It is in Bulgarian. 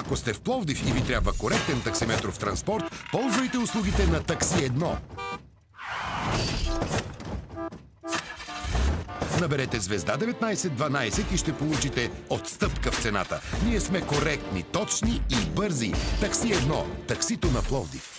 Ако сте в Пловдив и ви трябва коректен таксиметров транспорт, ползвайте услугите на Такси 1. Наберете звезда 1912 и ще получите отстъпка в цената. Ние сме коректни, точни и бързи. Такси 1. Таксито на Пловдив.